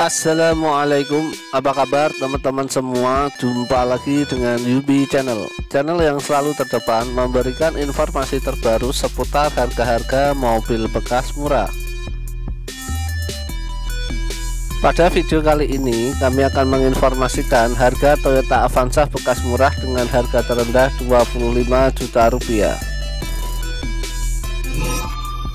Assalamualaikum. Apa kabar teman-teman semua? Jumpa lagi dengan Yubi Channel. Channel yang selalu terdepan memberikan informasi terbaru seputar harga-harga mobil bekas murah. Pada video kali ini kami akan menginformasikan harga Toyota Avanza bekas murah dengan harga terendah 25 juta rupiah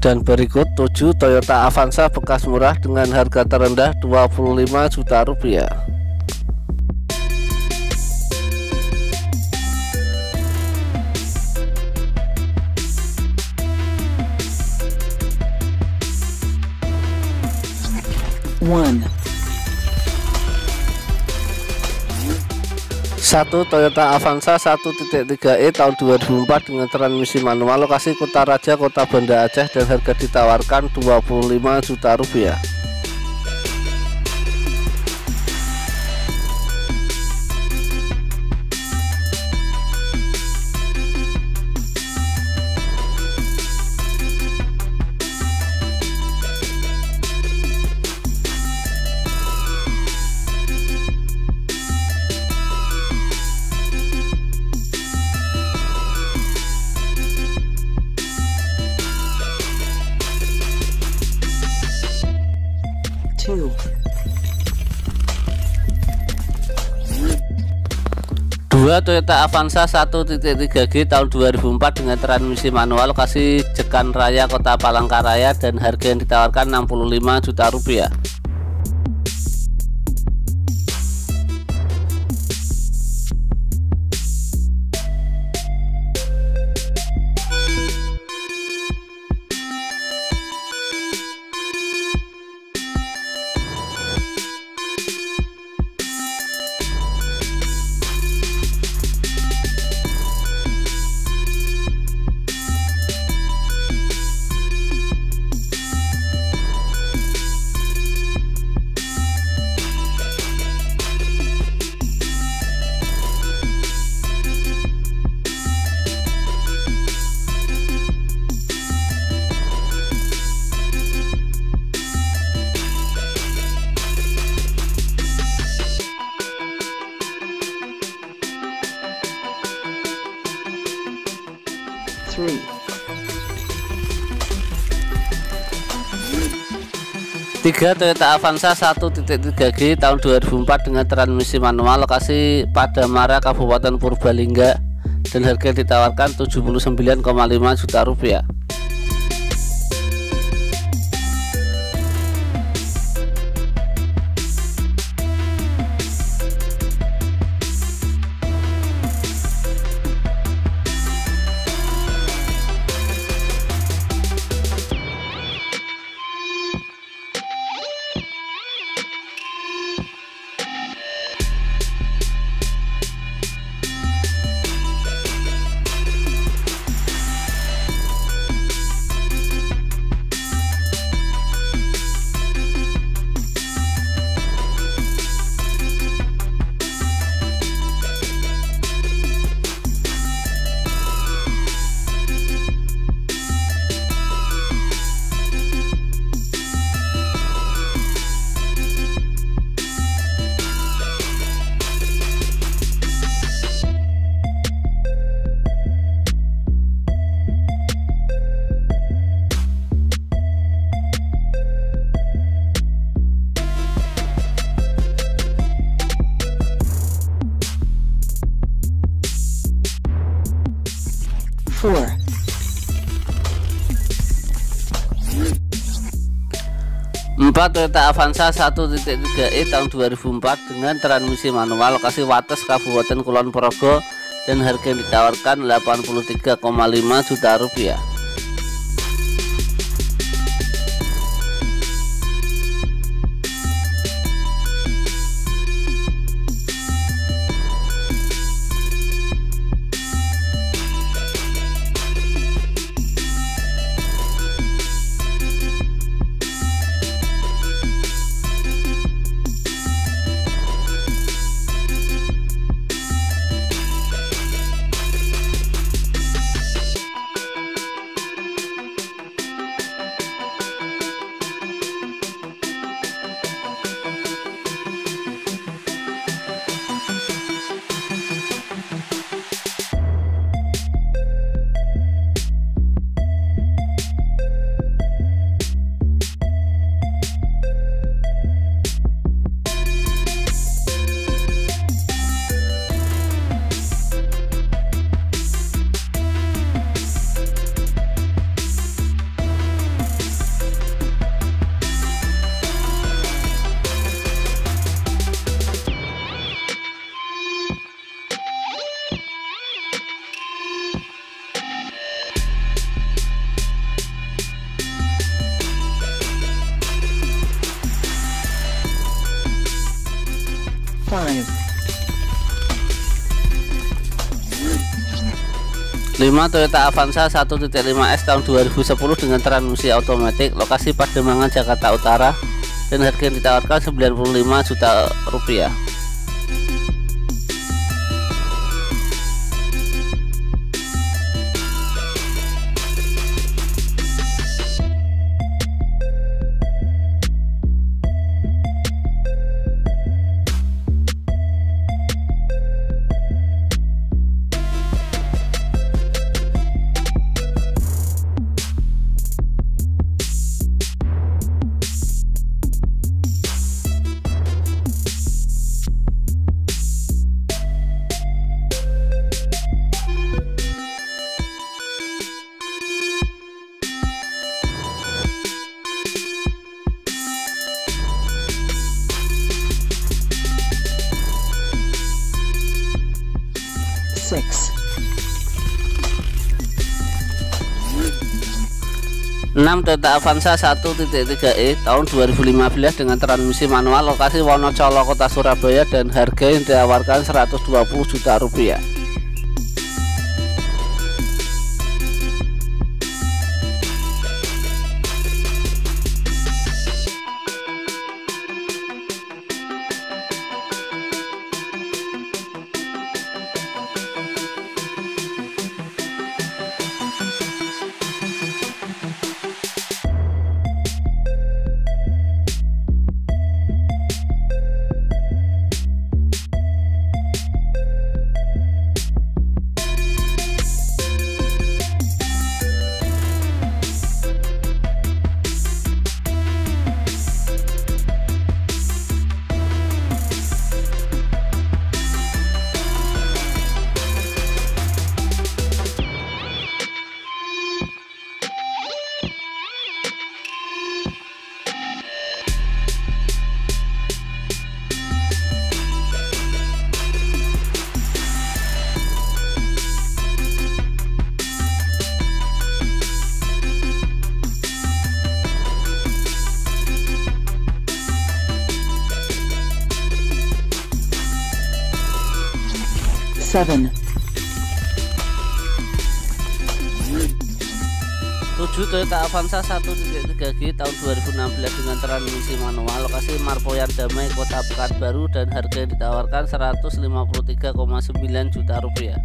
dan berikut 7 Toyota Avanza bekas murah dengan harga terendah 25 juta rupiah One. Satu Toyota Avanza 1.3e tahun 2004 dengan transmisi manual. Lokasi Kota Raja Kota Banda Aceh dan harga ditawarkan 25 juta rupiah Toyota Avanza 1.3G tahun 2004 dengan transmisi manual lokasi Jekan Raya Kota Palangkaraya dan harga yang ditawarkan 65 juta rupiah. 3 Toyota Avanza 1.3G tahun 2004 dengan transmisi manual. Lokasi pada Mara Kabupaten Purbalingga. Dan harga ditawarkan 79,5 juta rupiah Empat Toyota Avanza 1.3e tahun 2004 dengan transmisi manual lokasi Wates Kabupaten Kulon Progo dan harga yang ditawarkan 83,5 juta rupiah 5 Toyota Avanza 1.5S tahun 2010 dengan transmisi otomatis lokasi Pademangan Jakarta Utara. Dan harga yang ditawarkan 95 juta rupiah six, 6 Toyota Avanza 1.3e tahun 2015 dengan transmisi manual lokasi Wonocolo Kota Surabaya dan harga yang ditawarkan 120 juta rupiah seven, 7 Toyota Avanza 1.3G tahun 2016 dengan transmisi manual. Lokasi Marpoyan Damai Kota Pekanbaru dan harga ditawarkan 153,9 juta rupiah